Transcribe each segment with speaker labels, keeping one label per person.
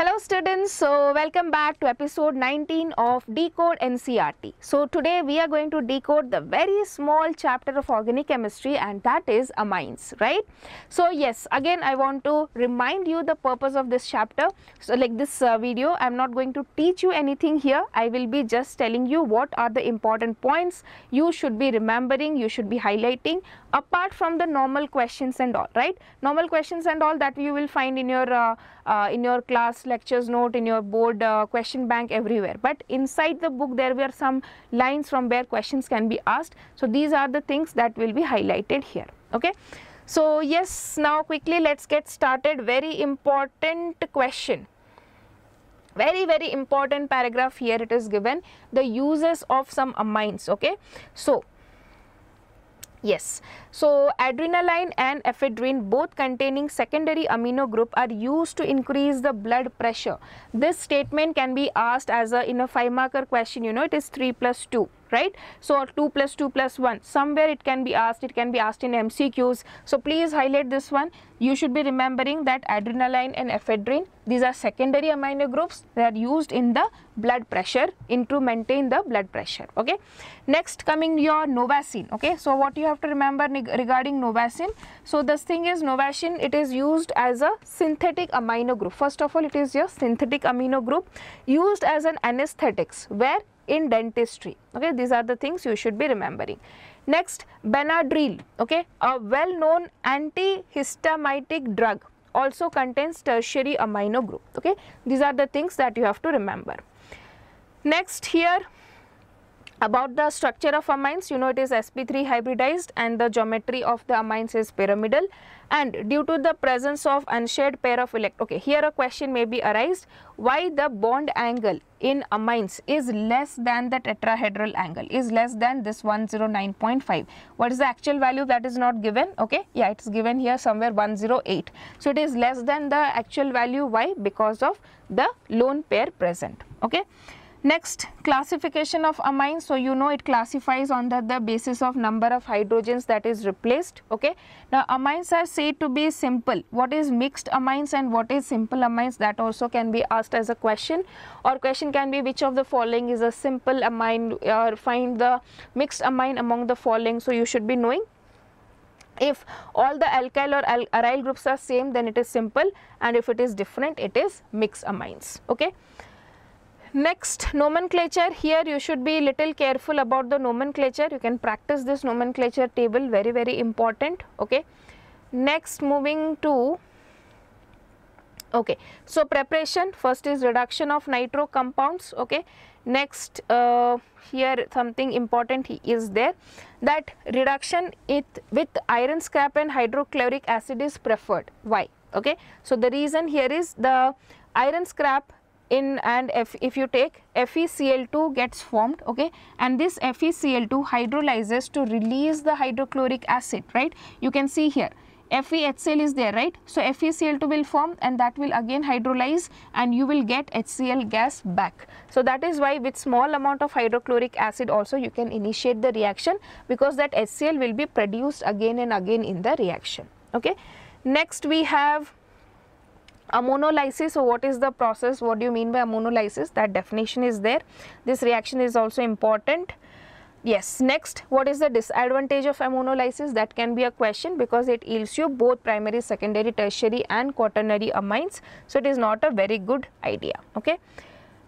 Speaker 1: Hello students, so welcome back to episode 19 of Decode NCERT. So today we are going to decode the very small chapter of organic chemistry and that is amines, right? So yes, again I want to remind you the purpose of this chapter. So like this uh, video, I am not going to teach you anything here. I will be just telling you what are the important points you should be remembering, you should be highlighting apart from the normal questions and all, right? Normal questions and all that you will find in your uh, in your class lectures note in your board uh, question bank everywhere. But inside the book there were some lines from where questions can be asked. So these are the things that will be highlighted here. Okay? So yes now quickly let's get started. Very important question. Very very important paragraph here it is given. The uses of some amines. Okay? So Yes. So, adrenaline and ephedrine both containing secondary amino group are used to increase the blood pressure. This statement can be asked as a in a 5 marker question you know it is 3 plus 2 right. So, 2 plus 2 plus 1 somewhere it can be asked it can be asked in MCQs. So, please highlight this one you should be remembering that adrenaline and ephedrine these are secondary amino groups they are used in the blood pressure in to maintain the blood pressure okay. Next coming your novocain okay. So, what you have to remember regarding novocain so this thing is novocain it is used as a synthetic amino group. First of all it is your synthetic amino group used as an anesthetics where in dentistry okay? These are the things you should be remembering. Next benadryl okay? A well known antihistaminic drug also contains tertiary amino group okay? These are the things that you have to remember. Next here about the structure of amines you know it is sp3 hybridized and the geometry of the amines is pyramidal. And due to the presence of unshared pair of elect okay here a question may be arised. Why the bond angle in amines is less than the tetrahedral angle is less than this 109.5 what is the actual value that is not given? Okay yeah it is given here somewhere 108 so it is less than the actual value. Why? Because of the lone pair present. Okay Next classification of amines. So, you know it classifies on the, the basis of number of hydrogens that is replaced. Okay. Now, amines are said to be simple. What is mixed amines and what is simple amines that also can be asked as a question or question can be which of the following is a simple amine or find the mixed amine among the following. So, you should be knowing if all the alkyl or al aryl groups are same then it is simple and if it is different it is mixed amines. Okay. Next nomenclature. Here you should be little careful about the nomenclature. You can practice this nomenclature table. Very very important. Okay. Next moving to okay. So preparation. First is reduction of nitro compounds. Okay. Next uh, here something important is there. That reduction it with iron scrap and hydrochloric acid is preferred. Why? Okay. So the reason here is the iron scrap in and if, if you take FeCl2 gets formed okay and this FeCl2 hydrolyzes to release the hydrochloric acid right? You can see here FeHCl is there right? So FeCl2 will form and that will again hydrolyze and you will get HCl gas back. So that is why with small amount of hydrochloric acid also you can initiate the reaction because that HCl will be produced again and again in the reaction okay? Next we have ammonolysis so what is the process? What do you mean by ammonolysis that definition is there. This reaction is also important. Yes. Next what is the disadvantage of ammonolysis that can be a question because it yields you both primary secondary tertiary and quaternary amines. So it is not a very good idea. Okay.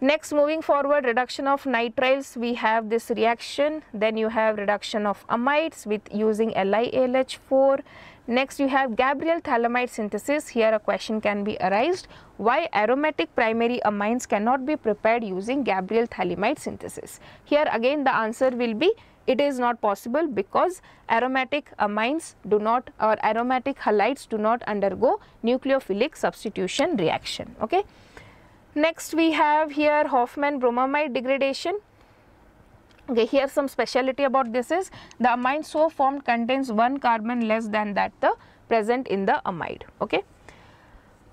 Speaker 1: Next moving forward reduction of nitriles. We have this reaction. Then you have reduction of amides with using LiAlH4 Next you have Gabriel phthalimide synthesis. Here a question can be arised. Why aromatic primary amines cannot be prepared using Gabriel phthalimide synthesis? Here again the answer will be it is not possible because aromatic amines do not or aromatic halides do not undergo nucleophilic substitution reaction. Okay. Next we have here Hofmann bromamide degradation. Okay, here some speciality about this is the amine so formed contains one carbon less than that the present in the amide. Okay.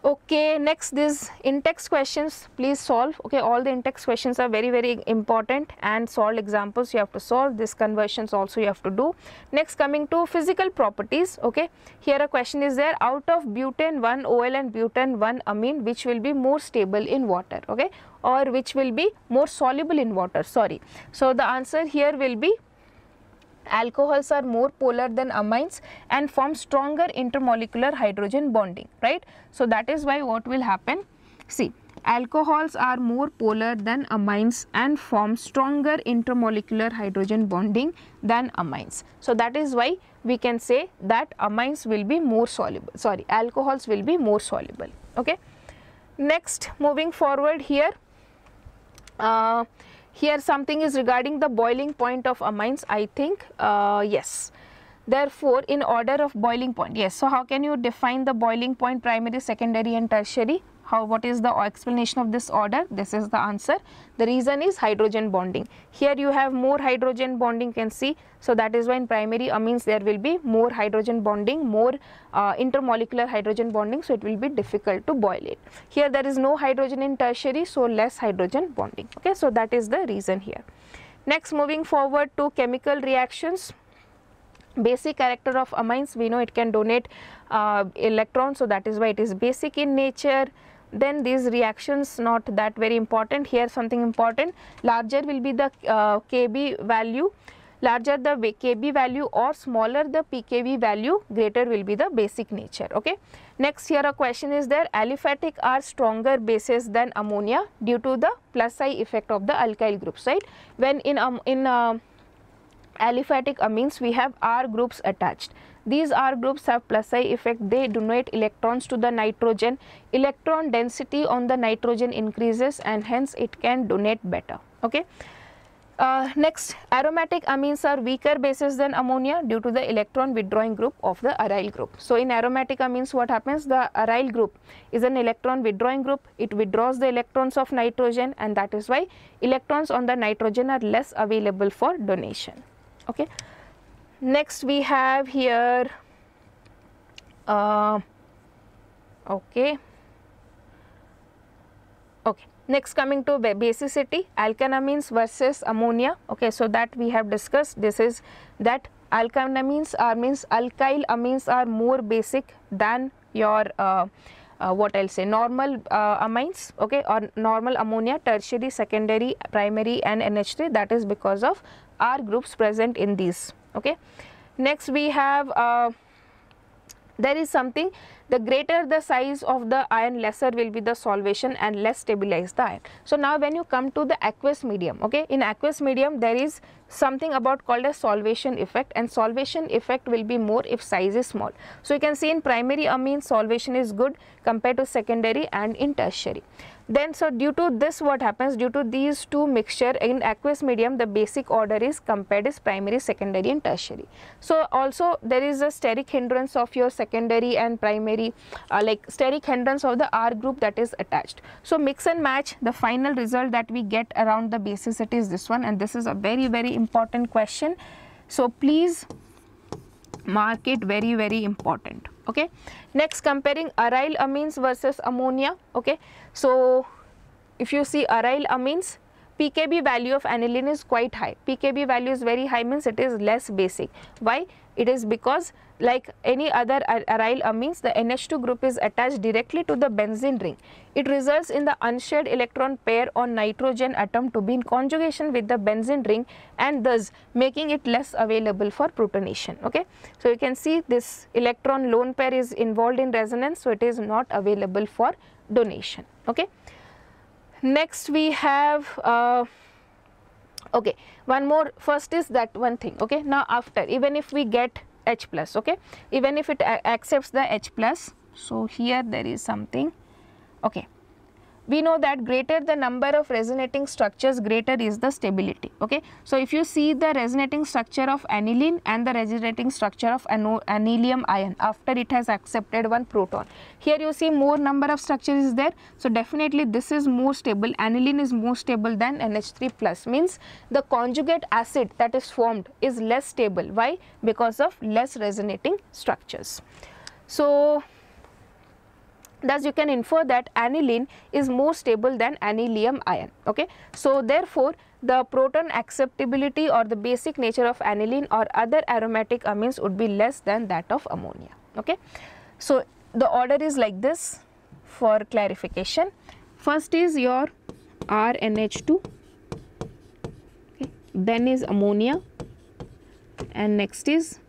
Speaker 1: Okay next this in-text questions please solve. Okay all the in-text questions are very very important and solved examples you have to solve. This conversions also you have to do. Next coming to physical properties. Okay here a question is there out of butane 1 ol and butane 1 amine which will be more stable in water? Okay or which will be more soluble in water? Sorry. So the answer here will be alcohols are more polar than amines and form stronger intermolecular hydrogen bonding right. So, that is why what will happen see alcohols are more polar than amines and form stronger intermolecular hydrogen bonding than amines. So, that is why we can say that amines will be more soluble sorry alcohols will be more soluble okay. Next moving forward here uh, here something is regarding the boiling point of amines I think uh, yes. Therefore, in order of boiling point yes. So, how can you define the boiling point primary, secondary and tertiary? How what is the explanation of this order? This is the answer. The reason is hydrogen bonding. Here you have more hydrogen bonding can see. So that is why in primary amines there will be more hydrogen bonding more uh, intermolecular hydrogen bonding. So it will be difficult to boil it. Here there is no hydrogen in tertiary so less hydrogen bonding. Okay so that is the reason here. Next moving forward to chemical reactions. Basic character of amines we know it can donate uh, electrons. So that is why it is basic in nature then these reactions not that very important. Here something important. Larger will be the uh, kb value. Larger the kb value or smaller the pkb value greater will be the basic nature okay? Next here a question is there. Aliphatic are stronger bases than ammonia due to the plus i effect of the alkyl groups right? When in um, in uh, aliphatic amines we have r groups attached these R groups have plus I effect, they donate electrons to the nitrogen. Electron density on the nitrogen increases and hence it can donate better. Okay. Uh, next, aromatic amines are weaker bases than ammonia due to the electron withdrawing group of the aryl group. So, in aromatic amines what happens? The aryl group is an electron withdrawing group. It withdraws the electrons of nitrogen and that is why electrons on the nitrogen are less available for donation. Okay. Next we have here, uh, okay, okay. Next coming to basicity, alkanamines versus ammonia. Okay, so that we have discussed. This is that alkanamines are means alkyl amines are more basic than your uh, uh, what I'll say normal uh, amines okay or normal ammonia tertiary secondary primary and NH3 that is because of R groups present in these okay. Next we have uh, there is something the greater the size of the ion lesser will be the solvation and less stabilize the ion. So now when you come to the aqueous medium okay in aqueous medium there is something about called as solvation effect and solvation effect will be more if size is small. So you can see in primary amine solvation is good compared to secondary and in tertiary. Then so due to this what happens due to these two mixture in aqueous medium the basic order is compared is primary, secondary and tertiary. So also there is a steric hindrance of your secondary and primary uh, like steric hindrance of the R group that is attached. So mix and match the final result that we get around the basicity is this one and this is a very very important question. So please mark it very very important. Okay? Next comparing aryl amines versus ammonia. Okay? So if you see aryl amines pkb value of aniline is quite high pkb value is very high means it is less basic why it is because like any other aryl amines, the NH2 group is attached directly to the benzene ring. It results in the unshared electron pair on nitrogen atom to be in conjugation with the benzene ring and thus making it less available for protonation. Okay. So, you can see this electron lone pair is involved in resonance, so it is not available for donation. Okay. Next we have uh, okay one more. First is that one thing okay? Now after even if we get H plus okay? Even if it accepts the H plus so here there is something okay we know that greater the number of resonating structures greater is the stability okay? So if you see the resonating structure of aniline and the resonating structure of anilium ion after it has accepted one proton. Here you see more number of structures is there. So definitely this is more stable. Aniline is more stable than nh3 plus. Means the conjugate acid that is formed is less stable. Why? Because of less resonating structures. So thus you can infer that aniline is more stable than anilium ion okay? So therefore the proton acceptability or the basic nature of aniline or other aromatic amines would be less than that of ammonia okay? So the order is like this for clarification. First is your rnh2 okay. then is ammonia and next is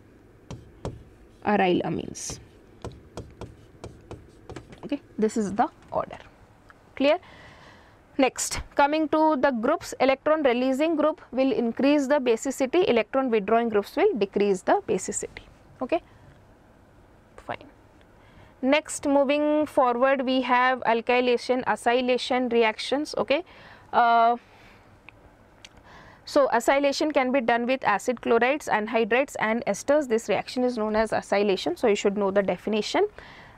Speaker 1: aryl amines this is the order. Clear? Next coming to the groups electron releasing group will increase the basicity electron withdrawing groups will decrease the basicity. Okay? Fine. Next moving forward we have alkylation acylation reactions okay? Uh, so acylation can be done with acid chlorides anhydrides and esters. This reaction is known as acylation so you should know the definition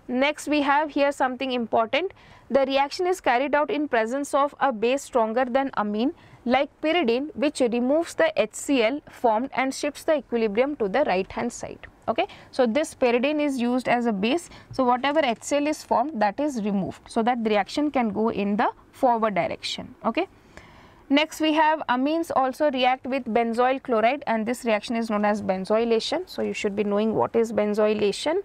Speaker 1: Next we have here something important. The reaction is carried out in presence of a base stronger than amine like pyridine which removes the HCl formed and shifts the equilibrium to the right hand side. Okay. So, this pyridine is used as a base. So, whatever HCl is formed that is removed. So, that the reaction can go in the forward direction. Okay. Next we have amines also react with benzoyl chloride and this reaction is known as benzoylation. So, you should be knowing what is benzoylation.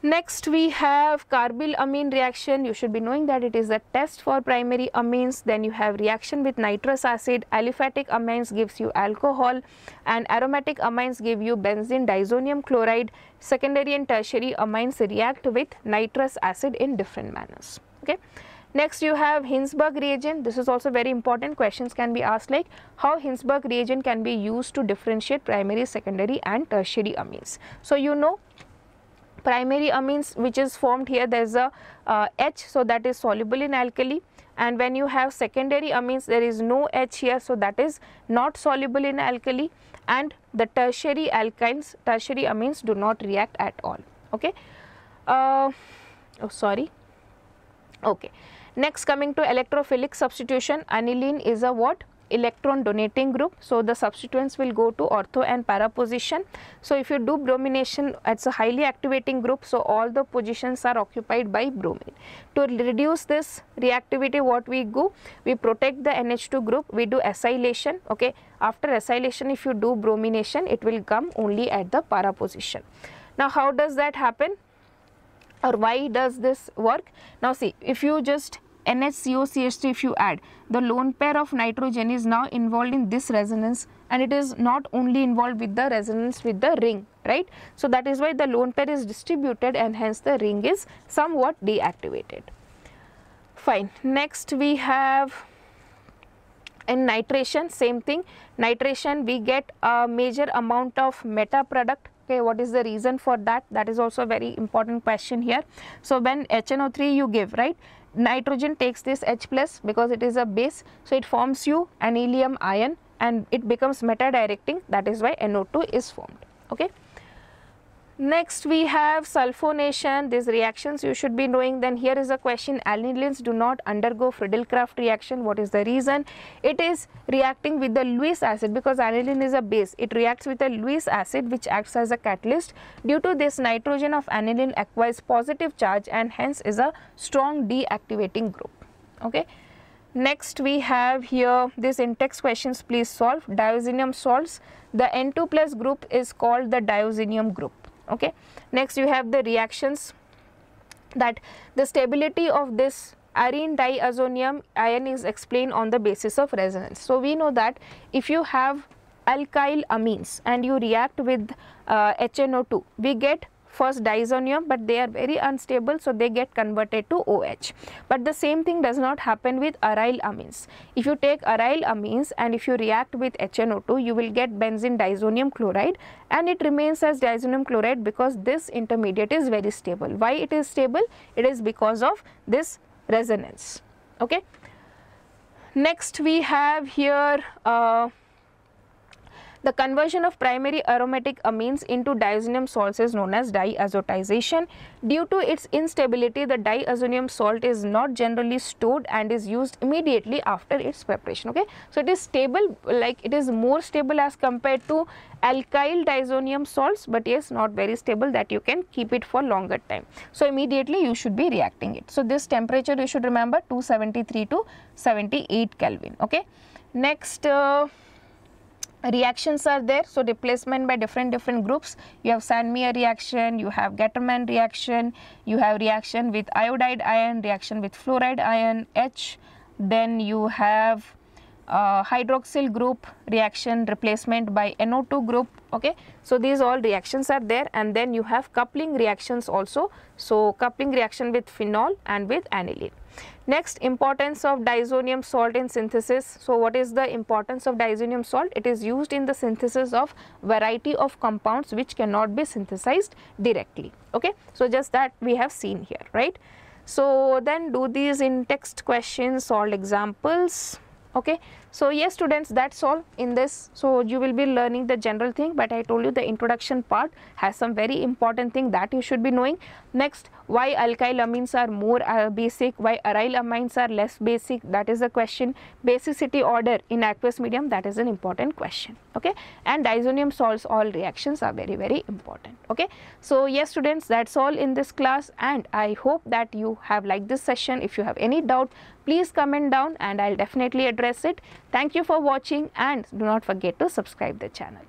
Speaker 1: Next we have carbyl amine reaction. You should be knowing that it is a test for primary amines. Then you have reaction with nitrous acid. Aliphatic amines gives you alcohol and aromatic amines give you benzene diazonium chloride. Secondary and tertiary amines react with nitrous acid in different manners. Okay. Next you have Hinsberg reagent. This is also very important. Questions can be asked like how Hinsberg reagent can be used to differentiate primary, secondary and tertiary amines. So you know primary amines which is formed here there is a uh, H so that is soluble in alkali. And when you have secondary amines there is no H here so that is not soluble in alkali. And the tertiary alkynes tertiary amines do not react at all. Okay? Uh, oh sorry. Okay. Next coming to electrophilic substitution aniline is a what electron donating group. So, the substituents will go to ortho and para position. So, if you do bromination it's a highly activating group. So, all the positions are occupied by bromine. To reduce this reactivity what we do? We protect the NH2 group, we do acylation. Okay. After acylation if you do bromination it will come only at the para position. Now, how does that happen? or why does this work? Now see if you just NHCOCH3 if you add the lone pair of nitrogen is now involved in this resonance and it is not only involved with the resonance with the ring right. So, that is why the lone pair is distributed and hence the ring is somewhat deactivated. Fine. Next we have in nitration same thing nitration we get a major amount of meta product okay what is the reason for that that is also a very important question here so when hno3 you give right nitrogen takes this H plus because it is a base. So, it forms you anilium ion and it becomes meta directing that is why NO2 is formed. Okay. Next we have sulfonation, these reactions you should be knowing then here is a question anilines do not undergo Friedel-Crafts reaction, what is the reason? It is reacting with the Lewis acid because aniline is a base, it reacts with the Lewis acid which acts as a catalyst. Due to this nitrogen of aniline acquires positive charge and hence is a strong deactivating group. Okay. Next we have here this in-text questions please solve diazonium salts. The N2 plus group is called the diazonium group okay. Next you have the reactions that the stability of this arene diazonium ion is explained on the basis of resonance. So, we know that if you have alkyl amines and you react with uh, HNO2, we get first diazonium but they are very unstable so they get converted to OH. But the same thing does not happen with aryl amines. If you take aryl amines and if you react with HNO2 you will get benzene diazonium chloride and it remains as diazonium chloride because this intermediate is very stable. Why it is stable? It is because of this resonance. Okay. Next we have here uh, The conversion of primary aromatic amines into diazonium salts is known as diazotization. Due to its instability, the diazonium salt is not generally stored and is used immediately after its preparation. Okay, so it is stable, like it is more stable as compared to alkyl diazonium salts, but yes, not very stable that you can keep it for longer time. So immediately you should be reacting it. So this temperature you should remember 273 to 78 Kelvin. Okay, next. Uh, reactions are there. So replacement by different different groups. You have Sandmeyer reaction you have Gattermann reaction you have reaction with iodide ion reaction with fluoride ion H. Then you have uh, hydroxyl group reaction replacement by NO2 group okay so these all reactions are there and then you have coupling reactions also so coupling reaction with phenol and with aniline Next importance of diazonium salt in synthesis. So what is the importance of diazonium salt? It is used in the synthesis of variety of compounds which cannot be synthesized directly. Okay. So just that we have seen here, right. So then do these in text questions, solve examples okay so yes students that's all in this. So you will be learning the general thing but i told you the introduction part has some very important thing that you should be knowing. Next why alkyl amines are more uh, basic why aryl amines are less basic? That is the question. Basicity order in aqueous medium that is an important question okay? And diazonium salts all reactions are very very important okay? So yes students that's all in this class and i hope that you have liked this session. If you have any doubt please comment down and I'll definitely address it. Thank you for watching and do not forget to subscribe the channel.